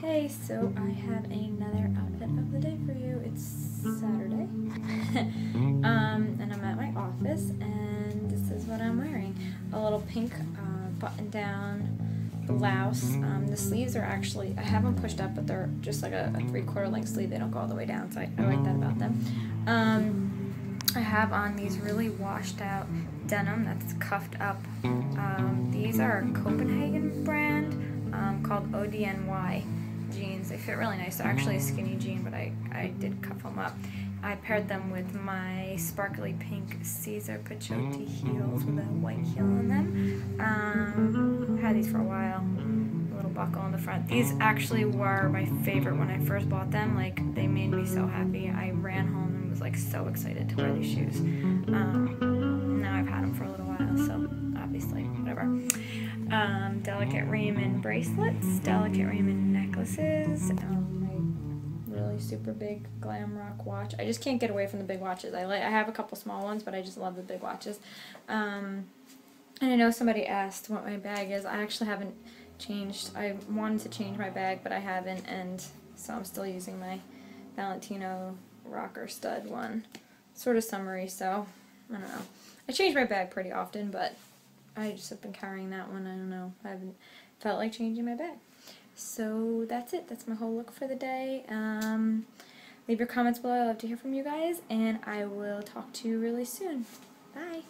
Hey, so I have another outfit of the day for you. It's Saturday, um, and I'm at my office, and this is what I'm wearing: a little pink uh, button-down blouse. Um, the sleeves are actually I have them pushed up, but they're just like a, a three-quarter length sleeve. They don't go all the way down, so I, I like that about them. Um, I have on these really washed-out denim that's cuffed up. Um, these are Copenhagen brand um, called ODNY jeans. They fit really nice. They're actually a skinny jean, but I, I did cuff them up. I paired them with my sparkly pink Cesare Paciotti heels with a white heel on them. Um, had these for a while. A little buckle on the front. These actually were my favorite when I first bought them. Like, they made me so happy. I ran home and was like so excited to wear these shoes. Um, now I've had them for a little while, so obviously, whatever. Um, delicate Raymond bracelets, delicate Raymond necklaces, um, my really super big glam rock watch. I just can't get away from the big watches. I like I have a couple small ones, but I just love the big watches. Um, and I know somebody asked what my bag is. I actually haven't changed. I wanted to change my bag, but I haven't, and so I'm still using my Valentino rocker stud one. Sort of summery, so I don't know. I change my bag pretty often, but I just have been carrying that one. I don't know. I haven't felt like changing my bag. So that's it. That's my whole look for the day. Um, leave your comments below. I love to hear from you guys, and I will talk to you really soon. Bye.